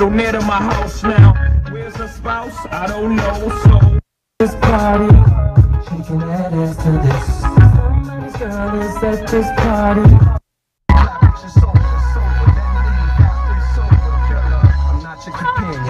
little near to my house now. Where's her spouse? I don't know. So this party, shaking that ass to this. Girl is at this party. I'm not your companion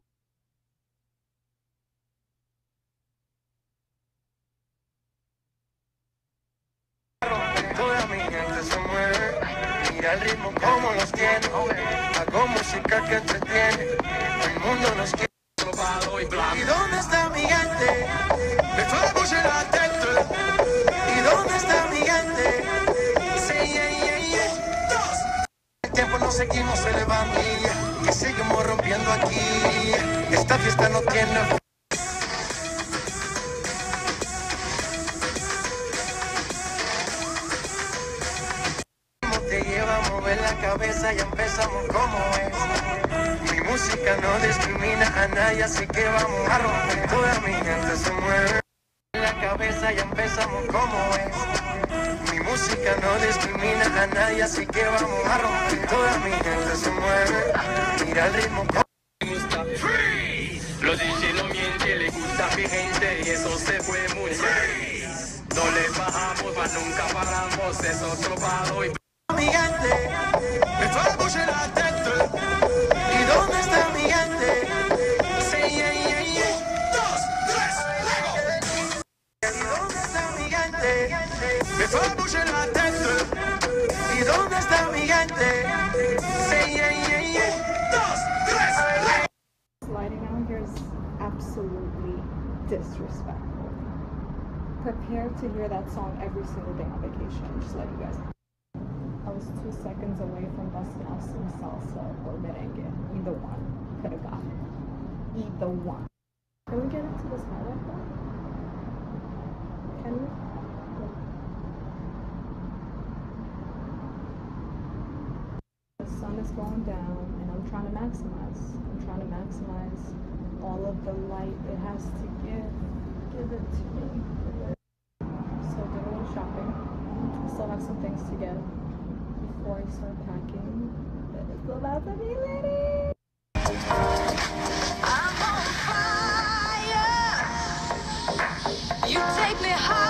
Toda mi gente se mueve. Mira el ritmo como los tiene. Hago música que entretiene. El mundo nos quiere. ¿Y dónde está mi gente? Me fue a bouger la. ¿Y dónde está mi gente? Sí, yeah, yeah, yeah. El tiempo nos seguimos elevando. Que seguimos rompiendo aquí. Esta fiesta no tiene. Te lleva a mover la cabeza y empezamos como es. Mi música no discrimina a nadie, así que vamos a romper. Toda mi gente se mueve la cabeza y empezamos como es. Mi música no discrimina a nadie, así que vamos a romper. Toda mi gente se mueve. Mira el ritmo. gusta Freeze. Los DJ no mienten, le gusta a mi gente y eso se fue muy bien. No le bajamos, mas nunca paramos, es otro palo y disrespectful. Prepare to hear that song every single day on vacation. Just let you guys know. Was two seconds away from busting out some salsa or merengue. Either one could have gotten it. Either one. Can we get into this though? Can we? The sun is going down and I'm trying to maximize. I'm trying to maximize all of the light it has to give. Give it to me. So did a little shopping. I still have some things to get I start packing. But it's about to be ready. I'm on fire. You take me high.